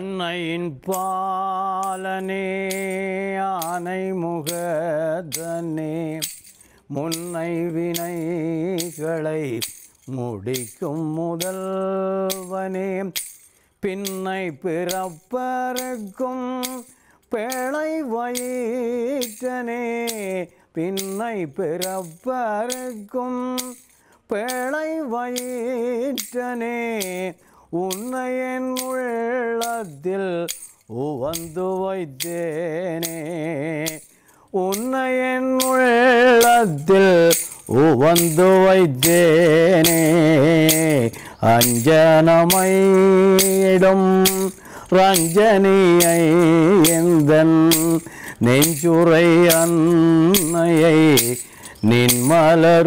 அன்னையின் பாலனே ஆனை முகதனே முன்னை வினைகளை முடிக்கும் முதல்வனே பின்னை பிறப்பருக்கும் பேழை வயிற்றனே பின்னை பிறப்பருக்கும் பேழை வயிற்றனே உன்னை என் உள்ளத்தில் உவந்து வைத்தேனே. உன்னை என் உள்ளத்தில் உவந்து வைத்தேனே. அஞ்சனமையிடும் ரஞ்சனியை எந்தன் நெஞ்சுரை அன்னையை நின்மலரூபியை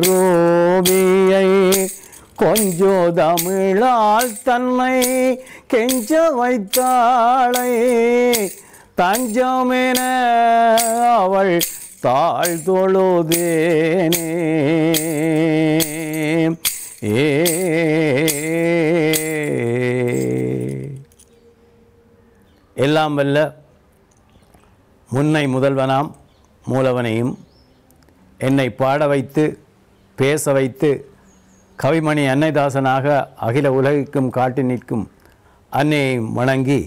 கொஞ்சோ தமிழால் தன்னை கெஞ்ச வைத்தாளை. தஞ்சமென அவள் தாழ் தொழுதேனே. ஏ. எல்லாம் வல்ல முன்னை முதல்வனாம் மூலவனையும் என்னை பாட வைத்து பேச வைத்து கவிமணி அன்னைதாசனாக அகில உலகிற்கும் காட்டி நிற்கும் அன்னையை வணங்கி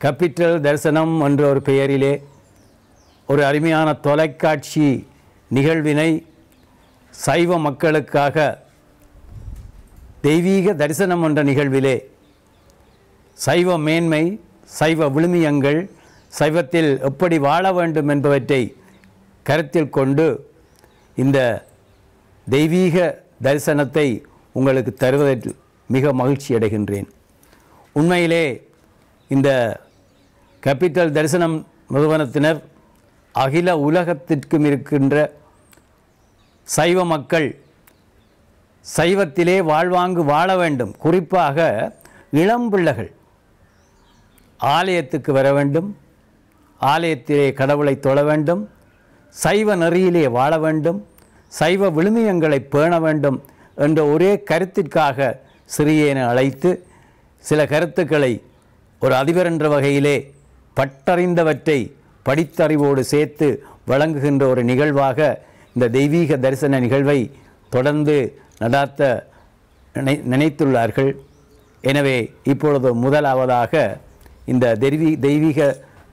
கப்பிட்டல் தரிசனம் என்ற ஒரு பெயரிலே ஒரு அருமையான தொலைக்காட்சி நிகழ்வினை சைவ மக்களுக்காக தெய்வீக தரிசனம் என்ற நிகழ்விலே சைவ மேன்மை சைவ விழுமியங்கள் சைவத்தில் எப்படி வாழ வேண்டும் என்பவற்றை கருத்தில் கொண்டு இந்த தெய்வீக தரிசனத்தை உங்களுக்கு தருவதில் மிக மகிழ்ச்சி அடைகின்றேன். உண்மையிலே இந்த கேபிட்டல் தரிசனம் நிறுவனத்தினர் அகில உலகத்திற்கும் இருக்கின்ற சைவ மக்கள் சைவத்திலே வாழ்வாங்கு வாழ வேண்டும். குறிப்பாக இளம் பிள்ளைகள் ஆலயத்துக்கு வர வேண்டும். ஆலயத்திலே கடவுளை தொழ வேண்டும். சைவ நெறியிலே வாழ வேண்டும். சைவ விழுமியங்களை பேண வேண்டும் என்ற ஒரே கருத்திற்காக சிறியேனை அழைத்து சில கருத்துக்களை ஒரு அதிபர் என்ற வகையிலே பட்டறிந்தவற்றை படித்தறிவோடு சேர்த்து வழங்குகின்ற ஒரு நிகழ்வாக இந்த தெய்வீக தரிசன நிகழ்வை தொடர்ந்து நடாத்த நினை நினைத்துள்ளார்கள். எனவே இப்பொழுது முதலாவதாக இந்த தெய்வீ தெய்வீக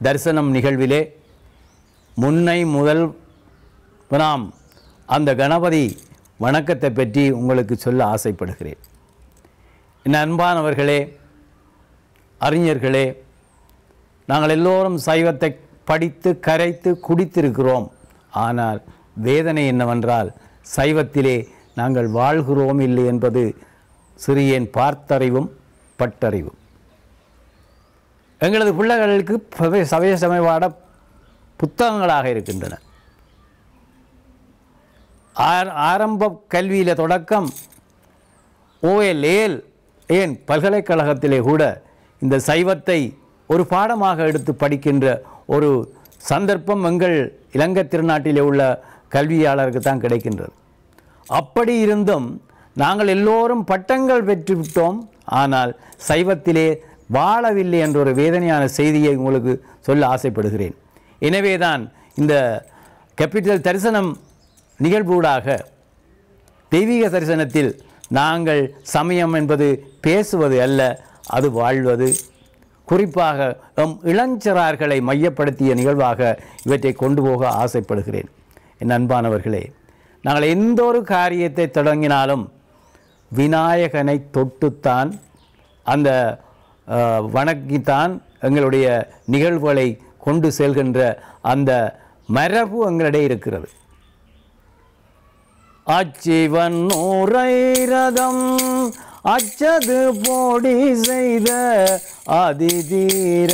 தரிசனம் நிகழ்விலே முன்னை முதல் நாம் அந்த கணபதி வணக்கத்தை பற்றி உங்களுக்கு சொல்ல ஆசைப்படுகிறேன். என் அன்பானவர்களே அறிஞர்களே நாங்கள் எல்லோரும் சைவத்தை படித்து கரைத்து குடித்திருக்கிறோம். ஆனால் வேதனை என்னவென்றால் சைவத்திலே நாங்கள் வாழ்கிறோம் இல்லை என்பது சிறியேன் பார்த்தறிவும் பட்டறிவும். எங்களது பிள்ளைகளுக்கு சமய சமயவாட புத்தகங்களாக இருக்கின்றன. ஆர் ஆரம்ப கல்வியில் தொடக்கம் ஓஎல்ஏல் ஏன் பல்கலைக்கழகத்திலே கூட இந்த சைவத்தை ஒரு பாடமாக எடுத்து படிக்கின்ற ஒரு சந்தர்ப்பம் எங்கள் இலங்கை திருநாட்டிலே உள்ள கல்வியாளருக்கு தான் கிடைக்கின்றது. அப்படி இருந்தும் நாங்கள் எல்லோரும் பட்டங்கள் பெற்றுவிட்டோம் ஆனால் சைவத்திலே வாழவில்லை என்ற ஒரு வேதனையான செய்தியை உங்களுக்கு சொல்ல ஆசைப்படுகிறேன். எனவே தான் இந்த கேபிட்டல் தரிசனம் நிகழ்வூடாக தெய்வீக தரிசனத்தில் நாங்கள் சமயம் என்பது பேசுவது அல்ல அது வாழ்வது. குறிப்பாக எம் இளஞ்சரார்களை மையப்படுத்திய நிகழ்வாக இவற்றை கொண்டு போக ஆசைப்படுகிறேன். என் அன்பானவர்களே நாங்கள் எந்த ஒரு காரியத்தை தொடங்கினாலும் விநாயகனை தொட்டுத்தான் அந்த வணக்கித்தான் வணங்கித்தான் எங்களுடைய நிகழ்வுகளை கொண்டு செல்கின்ற அந்த மரபு எங்களிடையே இருக்கிறது. அச்சிவன் நூரை ரதம் அச்சது போடி செய்த அதிதீர.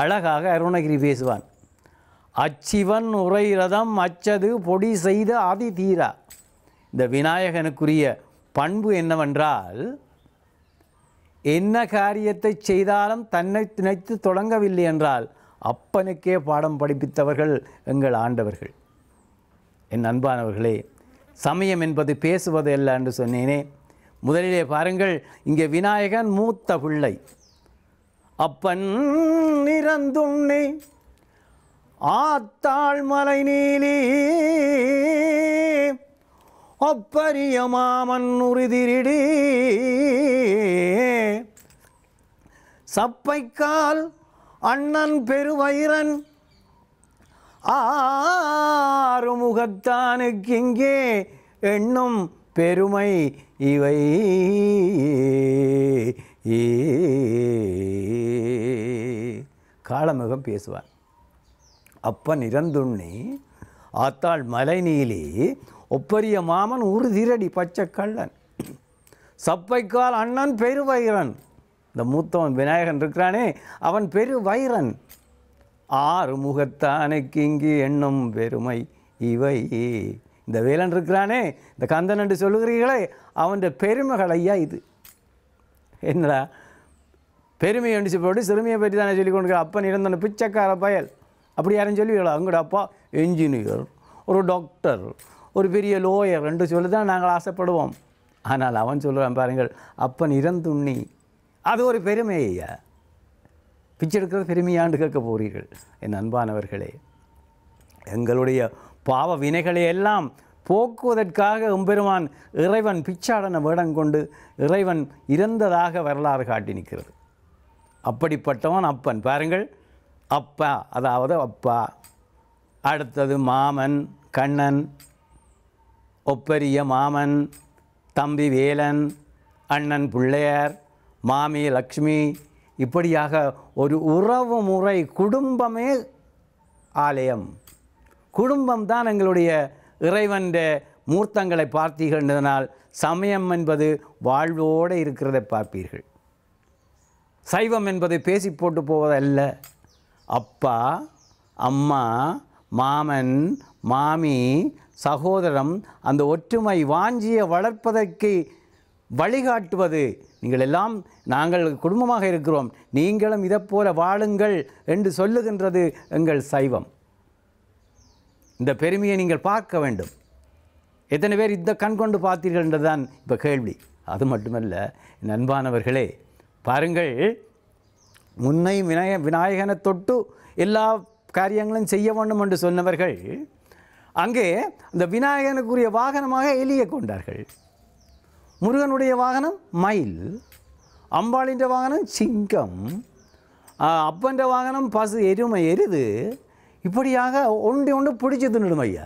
அழகாக அருணகிரி பேசுவான். அச்சிவன் உரை ரதம் அச்சது பொடி செய்த அதிதீரா. இந்த விநாயகனுக்குரிய பண்பு என்னவென்றால் என்ன காரியத்தை செய்தாலும் தன்னை திணைத்து தொடங்கவில்லை என்றால் அப்பனுக்கே பாடம் படிப்பித்தவர்கள் எங்கள் ஆண்டவர்கள். என் அன்பானவர்களே சமயம் என்பது பேசுவது அல்ல என்று சொன்னேனே. முதலிலே பாருங்கள் இங்கே விநாயகன் மூத்த பிள்ளை. அப்பன் நிறந்துண்ணி ஆத்தாள் மலை நீலி ஒப்பரிய மாமன் உறுதிரிடி. சப்பைக்கால் அண்ணன் பெருவயிரன் ஆறுமுகத்தானுக்கிங்கே எண்ணும் பெருமை இவை. காளமுகம் பேசுவார். அப்பன் இறந்துண்ணி ஆத்தாள் மலை நீலி ஒப்பரிய மாமன் உறுதிரடி பச்சை கள்ளன். சப்பைக்கால் அண்ணன் பெருவைரன் இந்த மூத்தவன் விநாயகன் இருக்கிறானே அவன் பெருவைரன் ஆறு முகத்தானுக்கு இங்கு எண்ணும் பெருமை இவை. இந்த வேலன் இருக்கிறானே இந்த கந்தன் என்று சொல்லுகிறீர்களே அவன் பெருமைகள் ஐயா இது. என்னடா? பெருமை என்று போட்டு சிறுமியை பற்றி தானே சொல்லி கொண்டு அப்பன் இருந்தன பிச்சைக்கார பயல். அப்படி யாரும் சொல்லுவீங்களா அவங்களோட அப்பா என்ஜினியர் ஒரு டாக்டர் ஒரு பெரிய லோயர் என்று சொல்லி தான் நாங்கள் ஆசைப்படுவோம். ஆனால் அவன் சொல்கிறான் பாருங்கள் அப்பன் இறந்துண்ணி. அது ஒரு பெருமை ஐயா. பிச்சை எடுக்கிறது பெருமையாண்டு கேட்க போகிறீர்கள். என் அன்பானவர்களே எங்களுடைய பாவ வினைகளை எல்லாம் போக்குவதற்காக எம்பெருமான் இறைவன் பிச்சாடன வேடம் கொண்டு இறைவன் இறந்ததாக வரலாறு காட்டி நிற்கிறது அப்படிப்பட்டவன் அப்பன். பாருங்கள் அப்பா அதாவது அப்பா அடுத்தது மாமன் கண்ணன் ஒப்பரிய மாமன் தம்பி வேலன் அண்ணன் பிள்ளையார் மாமி லக்ஷ்மி இப்படியாக ஒரு உறவு முறை குடும்பமே ஆலயம். குடும்பம் தான் எங்களுடைய இறைவன்ற மூர்த்தங்களை பார்த்தீர்கள்னால் சமயம் என்பது வாழ்வோடு இருக்கிறதை பார்ப்பீர்கள். சைவம் என்பது பேசி போட்டு போவதல்ல. அப்பா அம்மா மாமன் மாமி சகோதரம் அந்த ஒற்றுமை வாஞ்சியை வளர்ப்பதற்கு வழிகாட்டுவது நீங்கள் எல்லாம் நாங்கள் குடும்பமாக இருக்கிறோம். நீங்களும் இதைப்போல வாழுங்கள் என்று சொல்லுகின்றது எங்கள் சைவம். இந்த பெருமையை நீங்கள் பார்க்க வேண்டும். எத்தனை பேர் இந்த கண் கொண்டு பார்த்தீர்கள் என்றுதான் இப்போ கேள்வி. அது மட்டுமல்ல நண்பானவர்களே பாருங்கள் முன்னை விநாய விநாயகனை தொட்டு எல்லா காரியங்களும் செய்ய வேண்டும் என்று சொன்னவர்கள் அங்கே அந்த விநாயகனுக்குரிய வாகனமாக எலியை கொண்டார்கள். முருகனுடைய வாகனம் மயில் அம்பாளின்ற வாகனம் சிங்கம் அப்பன்ற வாகனம் பசு எருமை எருது. இப்படியாக ஒன்று ஒன்று பிடிச்சி தின்னுடும் ஐயா.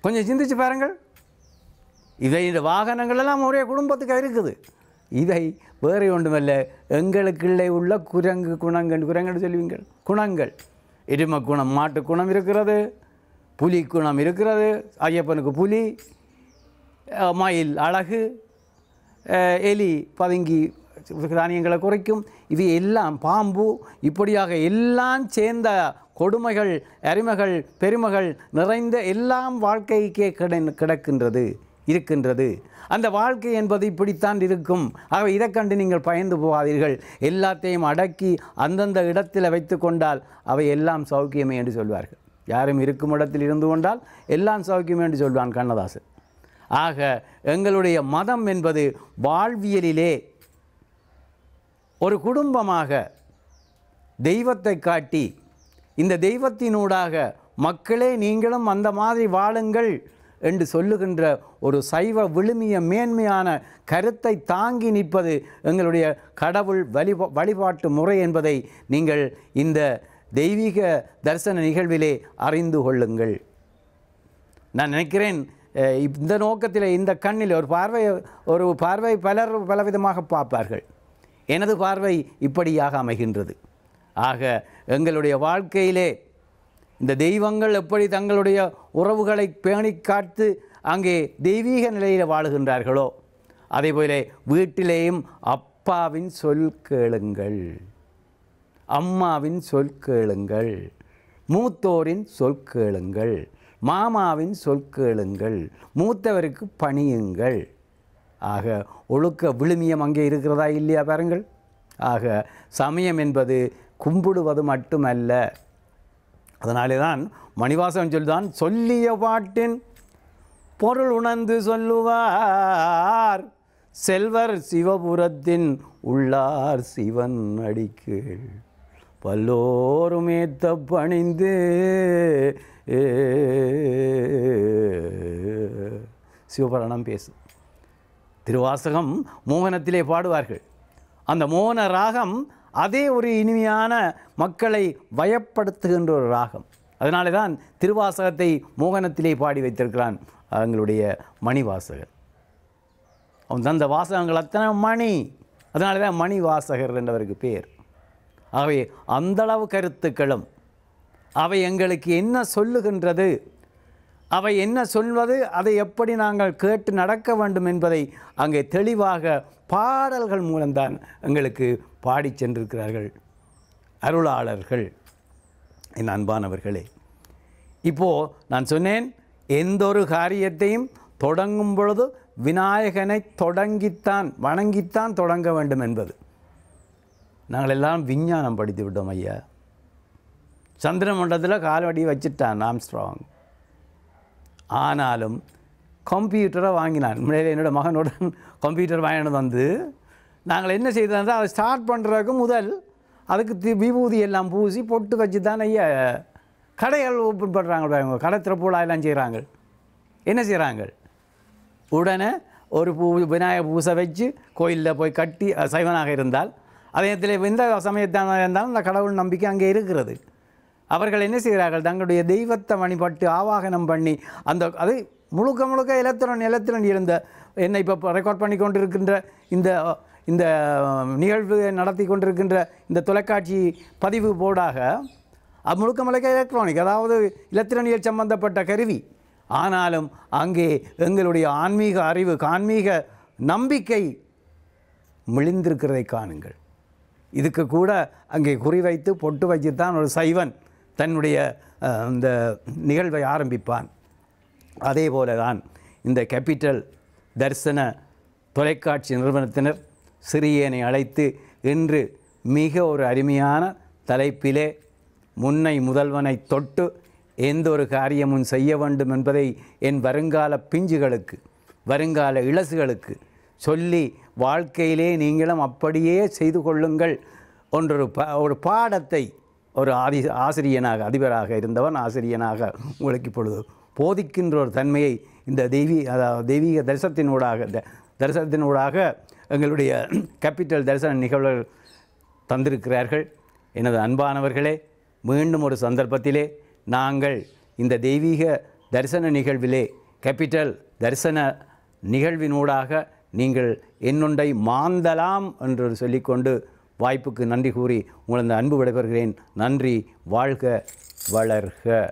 கொஞ்சம் சிந்திச்சு பாருங்கள். இதை இந்த வாகனங்கள் எல்லாம் ஒரே குடும்பத்துக்கு இருக்குது? இதை வேறு ஒன்றுமல்ல எங்களுக்குள்ளே உள்ள குரங்கு குணங்கள் குரங்கன்னு சொல்லுவீங்கள். குணங்கள். எருமை குணம் மாட்டு குணம் இருக்கிறது. புலி குணம் இருக்கிறது. ஐயப்பனுக்கு புலி. மயில் அழகு எலி பதுங்கி தானியங்களை குறைக்கும். இது எல்லாம் பாம்பு இப்படியாக எல்லாம் சேர்ந்த கொடுமைகள் அருமைகள் பெருமைகள் நிறைந்த எல்லாம் வாழ்க்கைக்கே கிட கிடக்கின்றது இருக்கின்றது. அந்த வாழ்க்கை என்பது இப்படித்தான் இருக்கும். ஆகவே இதை கண்டு நீங்கள் பயந்து போகாதீர்கள். எல்லாத்தையும் அடக்கி அந்தந்த இடத்தில் வைத்து கொண்டால் அவை எல்லாம் சௌக்கியமே என்று சொல்வார்கள். யாரும் இருக்கும் இடத்தில் இருந்து கொண்டால் எல்லாம் சௌக்கியமே என்று சொல்வான் கண்ணதாசன். ஆக எங்களுடைய மதம் என்பது வாழ்வியலிலே ஒரு குடும்பமாக தெய்வத்தை காட்டி இந்த தெய்வத்தினூடாக மக்களே நீங்களும் அந்த மாதிரி வாழுங்கள் என்று சொல்லுகின்ற ஒரு சைவ விழுமிய மேன்மையான கருத்தை தாங்கி நிற்பது எங்களுடைய கடவுள் வழிபா வழிபாட்டு முறை என்பதை நீங்கள் இந்த தெய்வீக தரிசன நிகழ்விலே அறிந்து கொள்ளுங்கள். நான் நினைக்கிறேன் இந்த நோக்கத்தில் இந்த கண்ணில் ஒரு பார்வை ஒரு பார்வை பலர் பலவிதமாக பார்ப்பார்கள். எனது பார்வை இப்படியாக அமைகின்றது. ஆக எங்களுடைய வாழ்க்கையிலே இந்த தெய்வங்கள் எப்படி தங்களுடைய உறவுகளை பேணி காத்து அங்கே தெய்வீக நிலையில் வாழுகின்றார்களோ அதேபோல வீட்டிலேயும் அப்பாவின் சொல் கேளுங்கள். அம்மாவின் சொல் கேளுங்கள். மூத்தோரின் சொல் கேளுங்கள். மாமாவின் சொல் கேளுங்கள் மூத்தவருக்கு பணியுங்கள். ஆக ஒழுக்க விழுமியம் அங்கே இருக்கிறதா இல்லையா பாருங்கள். ஆக சமயம் என்பது கும்பிடுவது மட்டுமல்ல. அதனாலே தான் மணிவாசகன் சொல்லுதான் சொல்லிய பாட்டின் பொருள் உணர்ந்து சொல்லுவார். செல்வர் சிவபுரத்தின் உள்ளார் சிவன் அடிக்கு பல்லோரும் ஏத்த பணிந்து சிவபுராணம் பேசு. திருவாசகம் மோகனத்திலே பாடுவார்கள். அந்த மோகன ராகம் அதே ஒரு இனிமையான மக்களை பயப்படுத்துகின்ற ஒரு ராகம். அதனால தான் திருவாசகத்தை மோகனத்திலே பாடி வைத்திருக்கிறான் எங்களுடைய மணிவாசகர். அவன் தந்த வாசகங்கள் அத்தனை மணி. அதனால தான் மணி வாசகர் என்றவருக்கு பேர். ஆகவே அந்தளவு கருத்துக்களும் அவை எங்களுக்கு என்ன சொல்லுகின்றது? அவை என்ன சொல்வது? அதை எப்படி நாங்கள் கேட்டு நடக்க வேண்டும் என்பதை அங்கே தெளிவாக பாடல்கள் மூலம்தான் எங்களுக்கு பாடி சென்றிருக்கிறார்கள். அருளாளர்கள். என் அன்பானவர்களே இப்போது நான் சொன்னேன் எந்த ஒரு காரியத்தையும் தொடங்கும் பொழுது விநாயகனை தொடங்கித்தான் வணங்கித்தான் தொடங்க வேண்டும் என்பது. நாங்கள் எல்லாம் விஞ்ஞானம் படித்து விட்டோம் ஐயா. சந்திர மண்டலத்தில் கால்வடி வச்சுட்டான் ஆம்ஸ்ட்ராங். ஆனாலும் கம்ப்யூட்டரை வாங்கினான். முன்னாடி என்னோட மகனுடன் கம்ப்யூட்டர் வாங்கினது வந்து நாங்கள் என்ன செய்தோம் அதை ஸ்டார்ட் பண்ணுறதுக்கு முதல் அதுக்கு தி- விபூதி எல்லாம் பூசி பொட்டு வச்சு தான் ஐயா கடைகள் ஓப்பன் பண்ணுறாங்க பாருங்க. கடை திறப்புலா எல்லாம் செய்கிறாங்க என்ன செய்கிறாங்க உடனே ஒரு பூ விநாயகர் பூசை வச்சு கோயிலில் போய் கட்டி சைவனாக இருந்தால் அதே நேரத்தில் எந்த சமயத்தான இருந்தாலும் அந்த கடவுள் நம்பிக்கை அங்கே இருக்கிறது. அவர்கள் என்ன செய்கிறார்கள்? தங்களுடைய தெய்வத்தை வழிபட்டு ஆவாகனம் பண்ணி அந்த அது முழுக்க முழுக்க இலத்திரன் இலத்திரன் இருந்த என்னை இப்போ ரெக்கார்ட் பண்ணி கொண்டிருக்கின்ற இந்த இந்த நிகழ்வு நடத்தி கொண்டிருக்கின்ற இந்த தொலைக்காட்சி பதிவு போர்டாக அது முழுக்க முழுக்க எலக்ட்ரானிக் அதாவது இலத்திரனியல் சம்பந்தப்பட்ட கருவி. ஆனாலும் அங்கே எங்களுடைய ஆன்மீக அறிவு ஆன்மீக நம்பிக்கை மிளிந்திருக்கிறதை காணுங்கள். இதுக்கு கூட அங்கே குறிவைத்து பொட்டு வைத்து தான் ஒரு சைவன் தன்னுடைய இந்த நிகழ்வை ஆரம்பிப்பான். அதே போல தான் இந்த கேபிட்டல் தரிசன தொலைக்காட்சி நிறுவனத்தினர் சிறியனை அழைத்து இன்று மிக ஒரு அருமையான தலைப்பிலே முன்னை முதல்வனை தொட்டு எந்த ஒரு காரியமும் செய்ய வேண்டும் என்பதை என் வருங்கால பிஞ்சுகளுக்கு வருங்கால இளசுகளுக்கு சொல்லி வாழ்க்கையிலே நீங்களும் அப்படியே செய்து கொள்ளுங்கள். ஒன்றொரு ப ஒரு பாடத்தை ஒரு ஆதி ஆசிரியனாக அதிபராக இருந்தவன் ஆசிரியனாக உங்களுக்கு இப்பொழுது போதிக்கின்ற ஒரு தன்மையை இந்த தெய்வீ அதாவது தெய்வீக தரிசனத்தினூடாக த- தரிசனத்தினூடாக எங்களுடைய கேபிட்டல் தரிசன நிகழ்வுகள் தந்திருக்கிறார்கள். எனது அன்பானவர்களே மீண்டும் ஒரு சந்தர்ப்பத்திலே நாங்கள் இந்த தெய்வீக தரிசன நிகழ்விலே கேபிட்டல் தரிசன நிகழ்வினூடாக நீங்கள் என்னொன்றை மாந்தலாம் என்று சொல்லிக்கொண்டு வாய்ப்புக்கு நன்றி கூறி உங்களது அன்பு விடைபெறுகிறேன். நன்றி வாழ்க வளர்க.